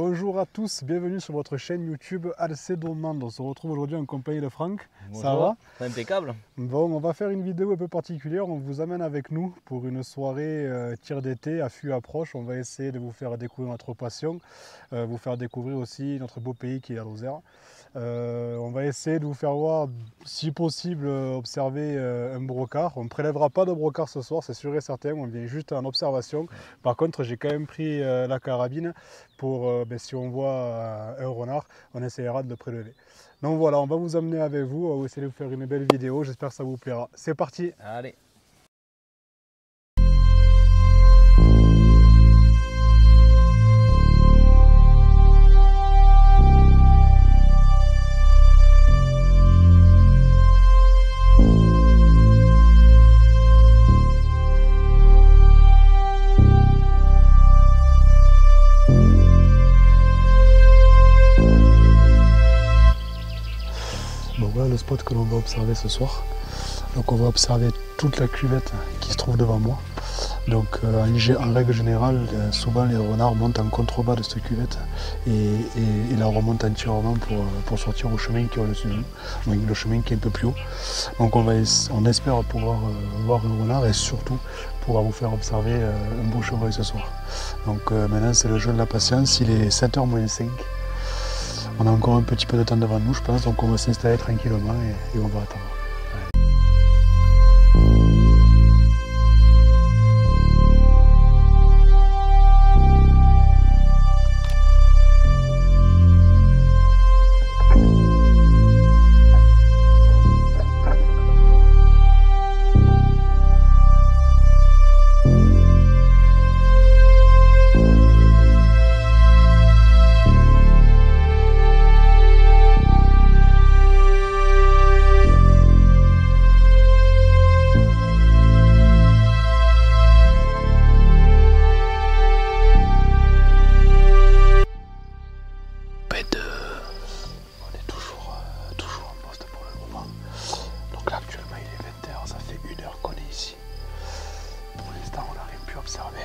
Bonjour à tous, bienvenue sur votre chaîne YouTube Alcé Domande. On se retrouve aujourd'hui en compagnie de Franck. Ça va? Impeccable. Bon, on va faire une vidéo un peu particulière. On vous amène avec nous pour une soirée euh, tir d'été, affût approche. On va essayer de vous faire découvrir notre passion, euh, vous faire découvrir aussi notre beau pays qui est la Lozère. Euh, on va essayer de vous faire voir, si possible, observer un brocard. On ne prélèvera pas de brocard ce soir, c'est sûr et certain. On vient juste en observation. Par contre, j'ai quand même pris la carabine pour, ben, si on voit un renard, on essaiera de le prélever. Donc voilà, on va vous emmener avec vous. On va essayer de vous faire une belle vidéo. J'espère que ça vous plaira. C'est parti Allez spot que l'on va observer ce soir. Donc on va observer toute la cuvette qui se trouve devant moi. Donc euh, en, règle générale, euh, souvent les renards montent en contrebas de cette cuvette et, et, la remontent entièrement pour, pour, sortir au chemin qui est au-dessus de nous, le chemin qui est un peu plus haut. Donc on, va, on espère pouvoir euh, voir un renard et surtout pouvoir vous faire observer un beau chevreuil ce soir. Donc maintenant c'est le jeu de la patience, il est 7h moins 5. On a encore un petit peu de temps devant nous, je pense, donc on va s'installer tranquillement et, on va attendre. Euh, on est toujours, euh, toujours en poste pour le moment. Donc là actuellement il est 20h, ça fait une heure qu'on est ici. Pour l'instant on n'a rien pu observer.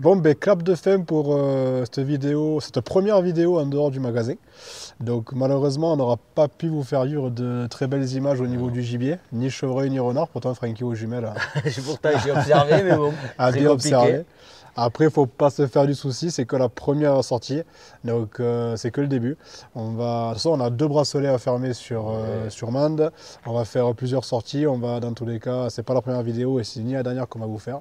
Bon, ben, clap de fin pour euh, cette vidéo, cette première vidéo en dehors du magasin. Donc malheureusement, on n'aura pas pu vous faire vivre de très belles images au niveau du gibier, ni chevreuil ni renard. Pourtant, Francky aux jumelles. pourtant, j'ai observé, mais bon. A bien observé. Après, il ne faut pas se faire du souci, c'est que la première sortie, donc euh, c'est que le début. On va, de toute façon, on a deux bracelets à fermer sur, euh, sur Mande. On va faire plusieurs sorties. On va, dans tous les cas, c'est pas la première vidéo et c'est ni la dernière qu'on va vous faire.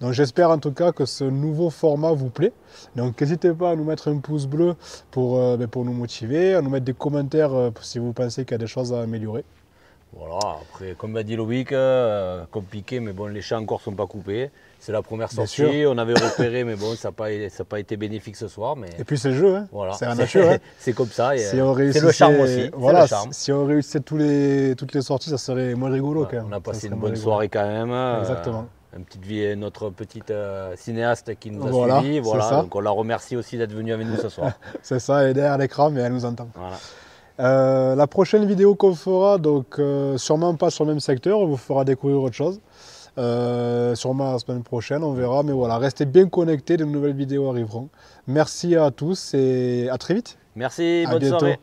Donc j'espère en tout cas que ce nouveau format vous plaît. Donc n'hésitez pas à nous mettre un pouce bleu pour, euh, ben, pour nous motiver, à nous mettre des commentaires euh, si vous pensez qu'il y a des choses à améliorer. Voilà, après, comme l'a dit Loïc, euh, compliqué, mais bon, les champs encore sont pas coupés. C'est la première sortie, on avait repéré, mais bon, ça n'a pas, pas été bénéfique ce soir. Mais Et puis c'est le jeu, hein. voilà, c'est la nature. hein. c'est comme ça. Si euh, c'est le charme aussi. Voilà, le charme. si on réussissait tous les, toutes les sorties, ça serait moins rigolo quand même. On a passé une bonne rigolo. soirée quand même. euh, Exactement. Un petit vie, notre petite euh, cinéaste qui nous a Voilà, suivis. Voilà, donc on la remercie aussi d'être venue avec nous ce soir. C'est ça, elle est derrière l'écran, mais elle nous entend. Voilà. Euh, la prochaine vidéo qu'on fera, donc euh, sûrement pas sur le même secteur, on vous fera découvrir autre chose. Euh, sûrement la semaine prochaine, on verra. Mais voilà, restez bien connectés, de nouvelles vidéos arriveront. Merci à tous et à très vite. Merci, À bonne bientôt. soirée.